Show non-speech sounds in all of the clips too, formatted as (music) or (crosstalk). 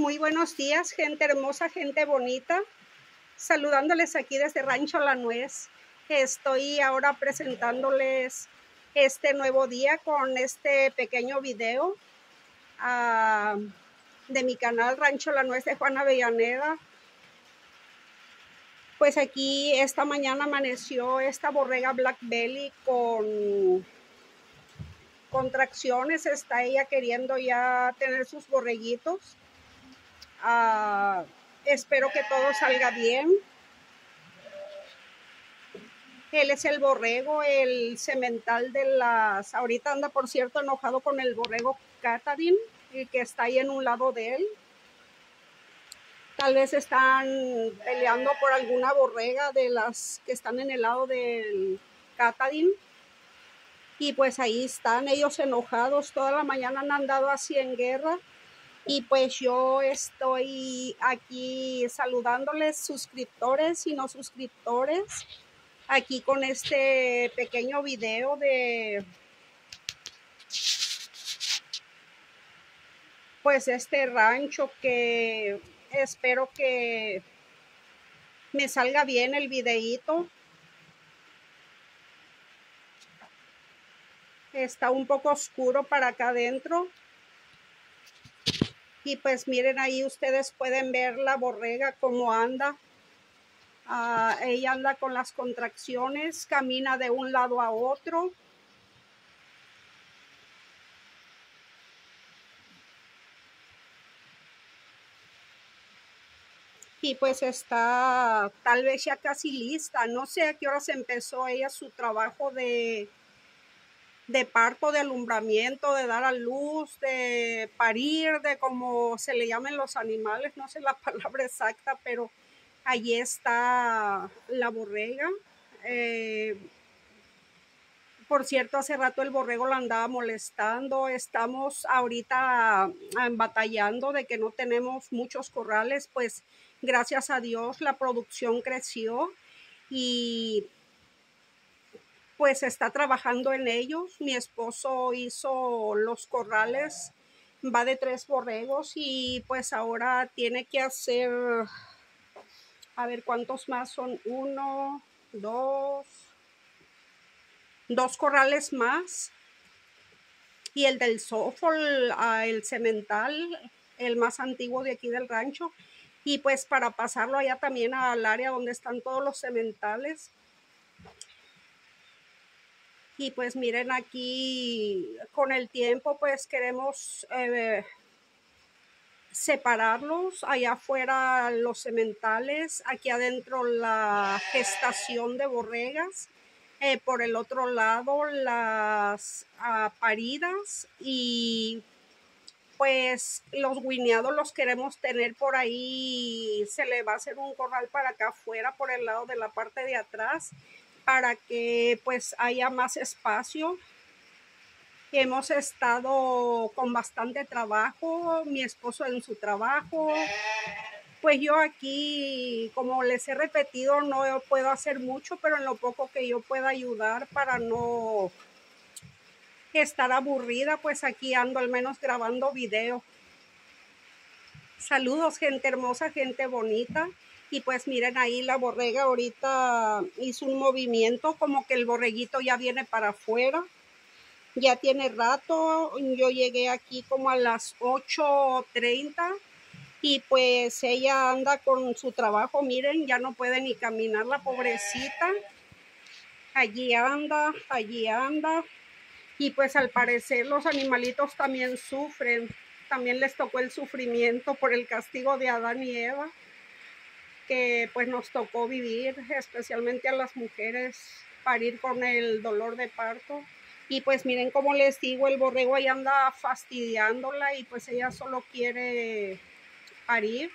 Muy buenos días, gente hermosa, gente bonita. Saludándoles aquí desde Rancho La Nuez. Estoy ahora presentándoles este nuevo día con este pequeño video uh, de mi canal Rancho La Nuez de Juana Avellaneda. Pues aquí esta mañana amaneció esta borrega Black Belly con contracciones. Está ella queriendo ya tener sus borreguitos. Uh, espero que todo salga bien. Él es el borrego, el cemental de las... Ahorita anda, por cierto, enojado con el borrego Catadin, y que está ahí en un lado de él. Tal vez están peleando por alguna borrega de las que están en el lado del Catadin. Y pues ahí están ellos enojados. Toda la mañana han andado así en guerra. Y pues yo estoy aquí saludándoles suscriptores y no suscriptores aquí con este pequeño video de pues este rancho que espero que me salga bien el videíto. Está un poco oscuro para acá adentro. Y pues miren ahí ustedes pueden ver la borrega cómo anda. Ah, ella anda con las contracciones, camina de un lado a otro. Y pues está tal vez ya casi lista. No sé a qué horas empezó ella su trabajo de, de parto, de alumbramiento, de dar a luz, de parir, de como se le llamen los animales, no sé la (laughs) palabra exacta, pero Allí está la borrega. Eh, por cierto, hace rato el borrego la andaba molestando. Estamos ahorita ah, batallando de que no tenemos muchos corrales, pues gracias a Dios la producción creció y pues está trabajando en ellos. Mi esposo hizo los corrales, va de tres borregos y pues ahora tiene que hacer a ver cuántos más son. Uno, dos, dos corrales más. Y el del Sofol, ah, el cemental, el más antiguo de aquí del rancho. Y pues para pasarlo allá también al área donde están todos los cementales. Y pues miren aquí, con el tiempo pues queremos eh, separarlos, allá afuera los sementales, aquí adentro la gestación de borregas, eh, por el otro lado las ah, paridas y pues los guineados los queremos tener por ahí, se le va a hacer un corral para acá afuera por el lado de la parte de atrás para que pues haya más espacio Hemos estado con bastante trabajo, mi esposo en su trabajo. Pues yo aquí, como les he repetido, no puedo hacer mucho, pero en lo poco que yo pueda ayudar para no estar aburrida, pues aquí ando al menos grabando video. Saludos, gente hermosa, gente bonita. Y pues miren ahí la borrega ahorita hizo un movimiento como que el borreguito ya viene para afuera ya tiene rato, yo llegué aquí como a las 8.30 y pues ella anda con su trabajo, miren, ya no puede ni caminar la pobrecita. Allí anda, allí anda. Y pues al parecer los animalitos también sufren, también les tocó el sufrimiento por el castigo de Adán y Eva, que pues nos tocó vivir, especialmente a las mujeres, parir con el dolor de parto. Y pues miren cómo les digo, el borrego ahí anda fastidiándola y pues ella solo quiere parir.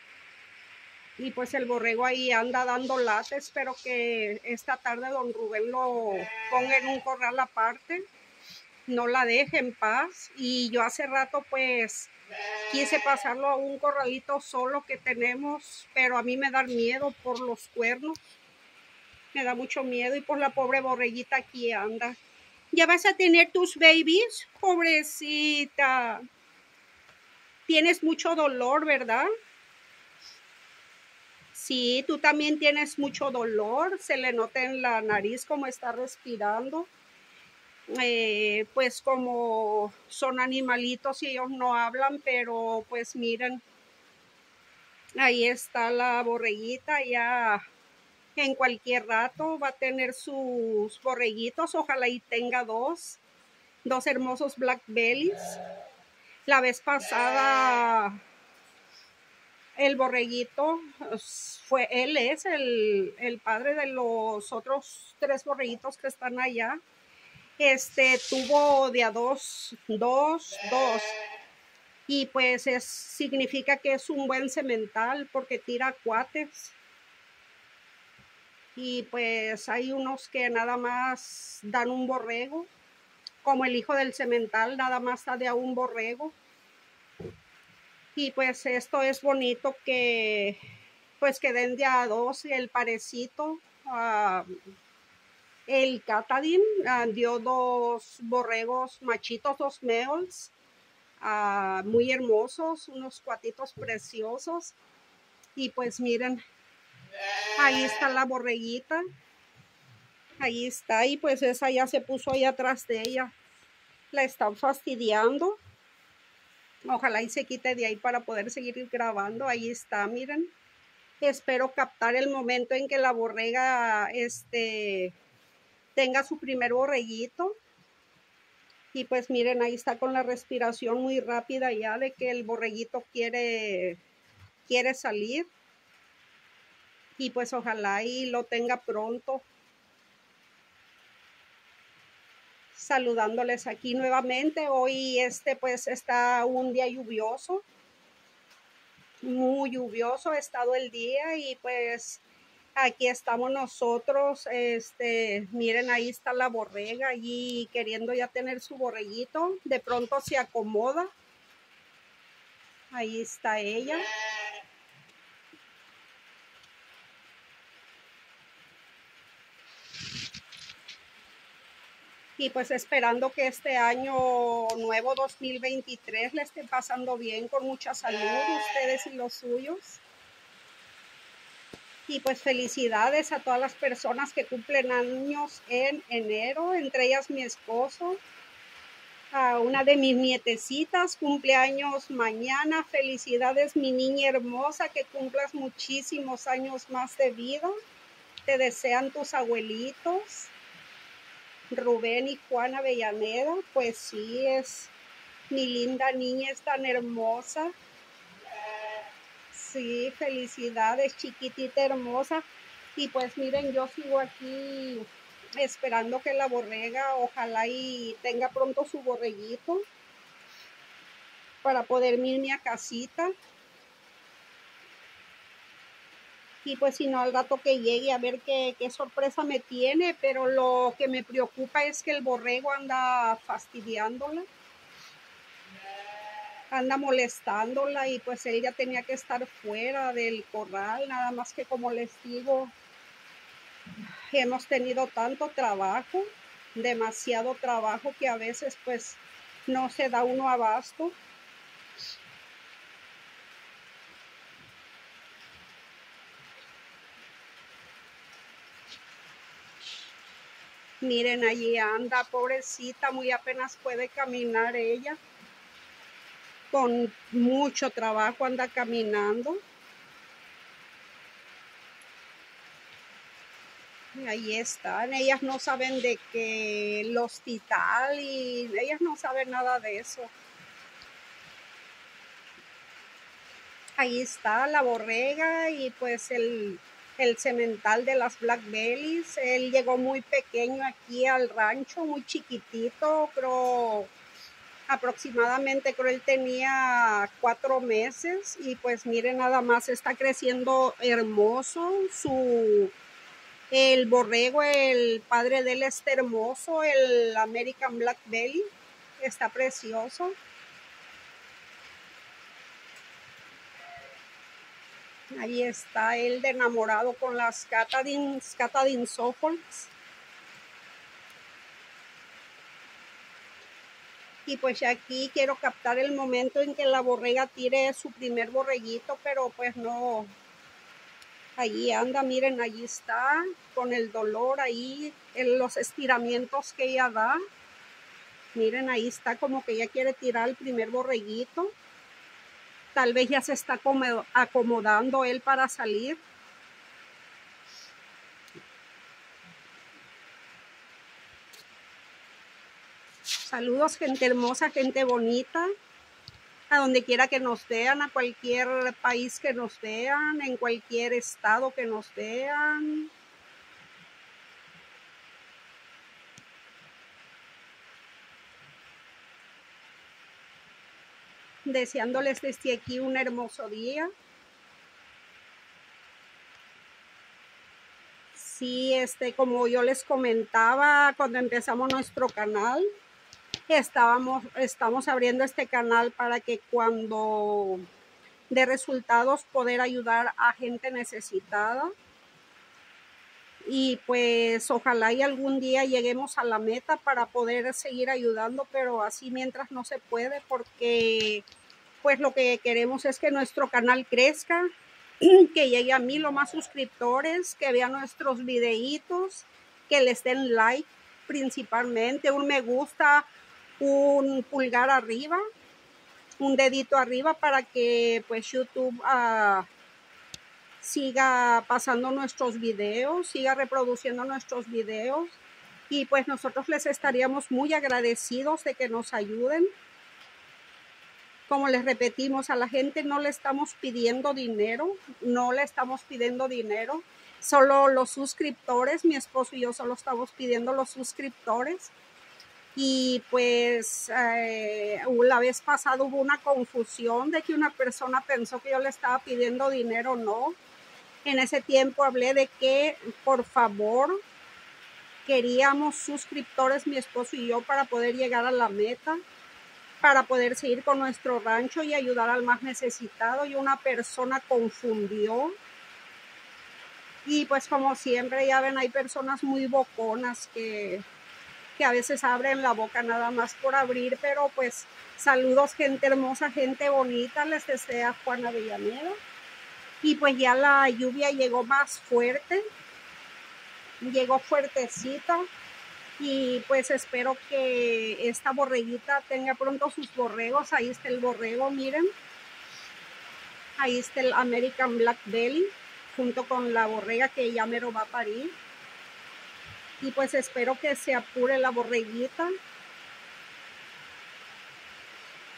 Y pues el borrego ahí anda dando lata. Espero que esta tarde don Rubén lo ponga en un corral aparte. No la deje en paz. Y yo hace rato pues quise pasarlo a un corralito solo que tenemos. Pero a mí me da miedo por los cuernos. Me da mucho miedo y por la pobre borreguita aquí anda. ¿Ya vas a tener tus babies? Pobrecita. Tienes mucho dolor, ¿verdad? Sí, tú también tienes mucho dolor, se le nota en la nariz como está respirando. Eh, pues como son animalitos y ellos no hablan, pero pues miren, ahí está la borreguita, ya en cualquier rato va a tener sus borreguitos, ojalá y tenga dos, dos hermosos black bellies. La vez pasada el borreguito fue, él es el, el padre de los otros tres borreguitos que están allá este tuvo de a dos, dos, dos. Y pues es, significa que es un buen cemental porque tira cuates. Y pues hay unos que nada más dan un borrego, como el hijo del cemental, nada más da de a un borrego. Y pues esto es bonito que pues que den de a dos el parecito. Uh, el Catadin ah, dio dos borregos machitos, dos males, ah, muy hermosos, unos cuatitos preciosos. Y pues miren, ahí está la borreguita. Ahí está, y pues esa ya se puso ahí atrás de ella. La están fastidiando. Ojalá y se quite de ahí para poder seguir grabando. Ahí está, miren. Espero captar el momento en que la borrega, este, tenga su primer borreguito. Y pues miren, ahí está con la respiración muy rápida ya de que el borreguito quiere, quiere salir. Y pues ojalá y lo tenga pronto. Saludándoles aquí nuevamente. Hoy este pues está un día lluvioso. Muy lluvioso ha estado el día y pues aquí estamos nosotros, este, miren, ahí está la borrega, allí queriendo ya tener su borreguito, de pronto se acomoda, ahí está ella. Y pues esperando que este año nuevo 2023 le esté pasando bien, con mucha salud, ustedes y los suyos. Y pues felicidades a todas las personas que cumplen años en enero, entre ellas mi esposo. A una de mis nietecitas, cumpleaños mañana. Felicidades, mi niña hermosa, que cumplas muchísimos años más de vida. Te desean tus abuelitos. Rubén y Juana Avellaneda, pues sí, es mi linda niña, es tan hermosa. Sí, felicidades, chiquitita hermosa. Y pues miren, yo sigo aquí esperando que la borrega, ojalá y tenga pronto su borreguito para poder irme a casita. Y pues si no, al rato que llegue a ver qué, qué sorpresa me tiene, pero lo que me preocupa es que el borrego anda fastidiándola anda molestándola y pues ella tenía que estar fuera del corral, nada más que como les digo, hemos tenido tanto trabajo, demasiado trabajo que a veces pues no se da uno abasto. Miren, allí anda, pobrecita, muy apenas puede caminar ella con mucho trabajo, anda caminando. Y ahí están, ellas no saben de que el hospital y ellas no saben nada de eso. Ahí está la borrega y pues el, el cemental de las Black Bellies. Él llegó muy pequeño aquí al rancho, muy chiquitito, creo aproximadamente, creo él tenía cuatro meses y pues miren nada más está creciendo hermoso su el borrego, el padre de él está hermoso, el American Black Belly está precioso. Ahí está él de enamorado con las Catadin, Catadin Y pues aquí quiero captar el momento en que la borrega tire su primer borreguito, pero pues no. Allí anda, miren, allí está, con el dolor ahí, en los estiramientos que ella da. Miren, ahí está como que ya quiere tirar el primer borreguito. Tal vez ya se está acomodando él para salir. Saludos, gente hermosa, gente bonita, a donde quiera que nos vean, a cualquier país que nos vean, en cualquier estado que nos vean. Deseándoles desde aquí un hermoso día. Sí, este, como yo les comentaba cuando empezamos nuestro canal, estábamos, estamos abriendo este canal para que cuando de resultados poder ayudar a gente necesitada. Y pues ojalá y algún día lleguemos a la meta para poder seguir ayudando, pero así mientras no se puede porque pues lo que queremos es que nuestro canal crezca, (clears throat) que llegue a mí lo más suscriptores, que vean nuestros videitos, que les den like principalmente, un me gusta, un pulgar arriba, un dedito arriba para que pues YouTube ah, siga pasando nuestros videos, siga reproduciendo nuestros videos. Y pues nosotros les estaríamos muy agradecidos de que nos ayuden. Como les repetimos, a la gente no le estamos pidiendo dinero, no le estamos pidiendo dinero, solo los suscriptores, mi esposo y yo solo estamos pidiendo los suscriptores y pues eh, la vez pasada hubo una confusión de que una persona pensó que yo le estaba pidiendo dinero, no. En ese tiempo hablé de que por favor queríamos suscriptores, mi esposo y yo, para poder llegar a la meta, para poder seguir con nuestro rancho y ayudar al más necesitado. Y una persona confundió. Y pues como siempre, ya ven, hay personas muy boconas que que a veces abren la boca nada más por abrir, pero pues saludos gente hermosa, gente bonita, les desea Juana Villaneda. Y pues ya la lluvia llegó más fuerte, llegó fuertecita y pues espero que esta borreguita tenga pronto sus borregos. Ahí está el borrego, miren. Ahí está el American Black Belly junto con la borrega que ya mero va a parir y pues espero que se apure la borreguita.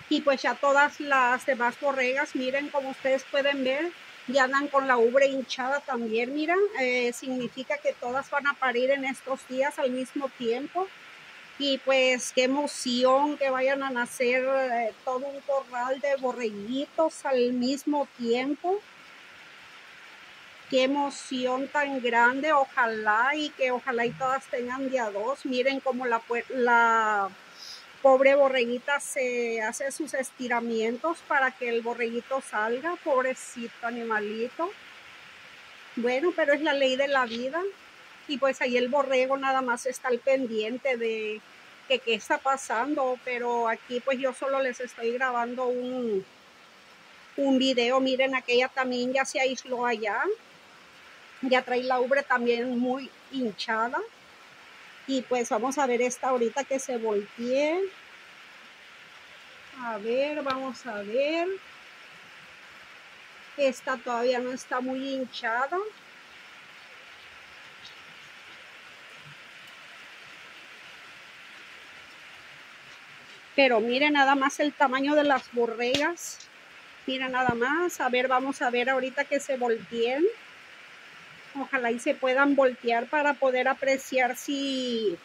Y pues ya todas las demás borregas miren como ustedes pueden ver ya andan con la ubre hinchada también miren eh, significa que todas van a parir en estos días al mismo tiempo. Y pues qué emoción que vayan a nacer eh, todo un corral de borreguitos al mismo tiempo qué emoción tan grande, ojalá y que ojalá y todas tengan día dos. Miren cómo la, pobre borreguita se hace sus estiramientos para que el borreguito salga, pobrecito animalito. Bueno, pero es la ley de la vida y pues ahí el borrego nada más está al pendiente de qué está pasando, pero aquí pues yo solo les estoy grabando un, un video, miren aquella también ya se aisló allá, ya trae la ubre también muy hinchada. Y pues vamos a ver esta ahorita que se voltee. A ver, vamos a ver. Esta todavía no está muy hinchada. Pero miren nada más el tamaño de las borregas. Miren nada más. A ver, vamos a ver ahorita que se volteen. Ojalá y se puedan voltear para poder apreciar si,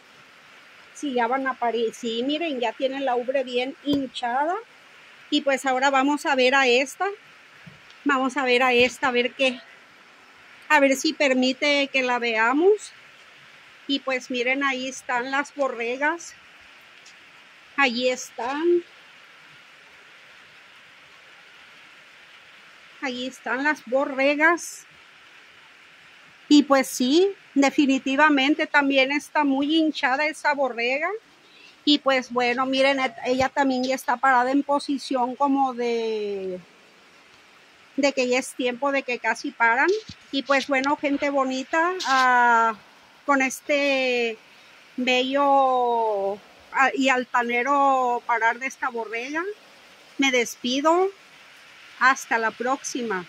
si ya van a parir. Sí, miren, ya tienen la ubre bien hinchada. Y pues ahora vamos a ver a esta. Vamos a ver a esta, a ver qué. A ver si permite que la veamos. Y pues miren, ahí están las borregas. Allí están. Allí están las borregas. Y pues sí, definitivamente también está muy hinchada esa borrega. Y pues bueno, miren, ella también ya está parada en posición como de de que ya es tiempo de que casi paran. Y pues bueno, gente bonita, ah, con este bello ah, y altanero parar de esta borrega, me despido. Hasta la próxima.